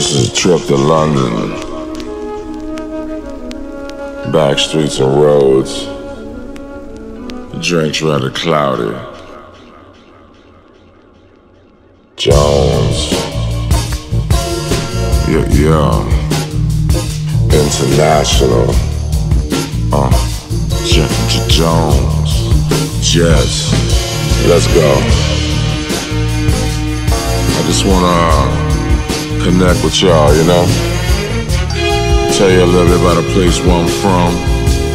This is a trip to London. Back streets and roads. Drink's rather cloudy. Jones. Yeah, yeah. International. Uh, J- J- Jones. Jess. Let's go. I just wanna connect with y'all, you know? Tell you a little bit about the place where I'm from.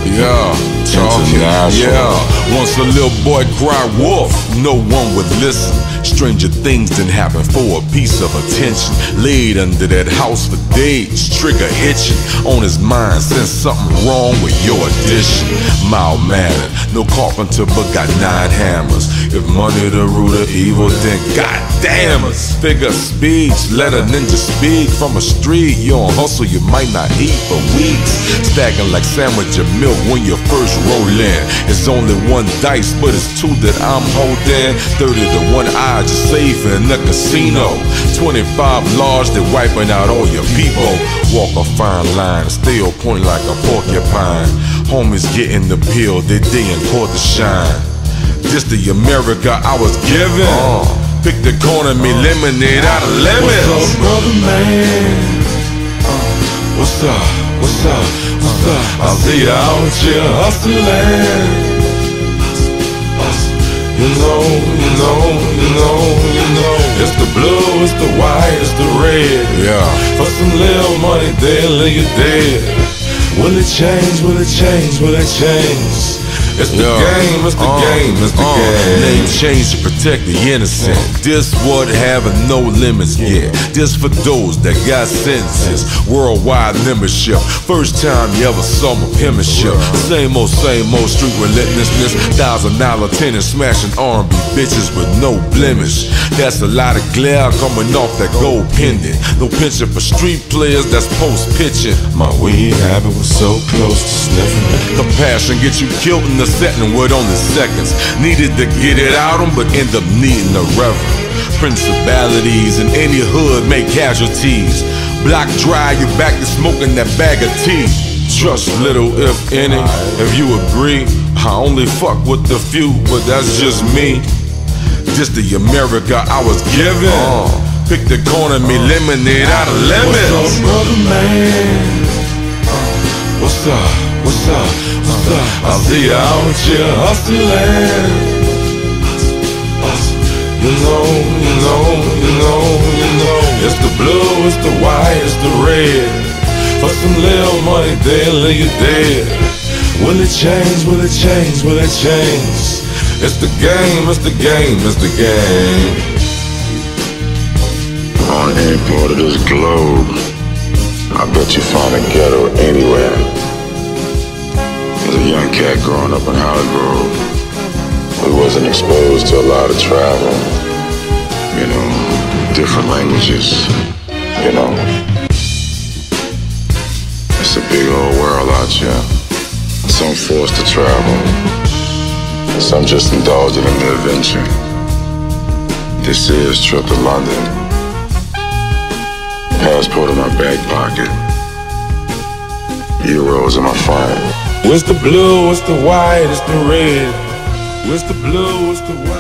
Yeah, talking. Yeah, once a little boy cried wolf, no one would listen. Stranger things didn't happen for a piece of attention. Laid under that house for days, trigger itching on his mind. Sense something wrong with your addition. Mild mannered, no carpenter but got nine hammers. If money the root of evil, then goddamn us. Figure speech, let a ninja speak from a street. You on hustle, you might not eat for weeks. Stacking like sandwich of milk when you first roll in. It's only one dice, but it's two that I'm holding. 30 to one eye, just saving the casino. 25 large, they wiping out all your people. Walk a fine line, still point like a porcupine. Homies getting the pill, they day court to shine. This the America I was given. Pick the corner, me uh. lemonade out of lemons. What's up, brother man? Uh, what's up? What's up? What's up? I see you out here hustling. You know, you know, you know, you know. It's the blue, it's the white, it's the red. Yeah. For some little money, they'll leave you dead. Will it change? Will it change? Will it change? It's the game, it's the Uh, game, it's the uh, game. Name change to protect the innocent. This what having no limits yet. This for those that got sentences. Worldwide membership. First time you ever saw my penmanship. Same old, same old street relentlessness. Thousand dollar tennis smashing R&B bitches with no blemish. That's a lot of glare coming off that gold pendant. No pension for street players that's post pitching. My weed habit was so close to. Compassion gets you killed in the setting with only seconds. Needed to get it out 'em, but end up needing a reverend. Principalities in any hood make casualties. Block dry, you back to smoking that bag of tea. Trust little, if any. If you agree, I only fuck with the few, but that's just me. This the America I was given. Uh. Pick the corner, me lemonade out of lemons. What's up, brother man? Uh, what's up? What's up? What's up? I see you out here hustling. You know, you know, you know, you know. It's the blue, it's the white, it's the red. For some little money, they'll leave you dead. Will it change? Will it change? Will it change? It's the game, it's the game, it's the game. On any part of this globe, I bet you find a ghetto anywhere. Young cat growing up in Holly Grove, we wasn't exposed to a lot of travel. You know, different languages. You know, it's a big old world out here. Some forced to travel. Some just indulging in the adventure. This is trip to London. Passport in my back pocket. Euros in my phone. What's the blue? What's the white? It's the red. What's the blue? What's the white?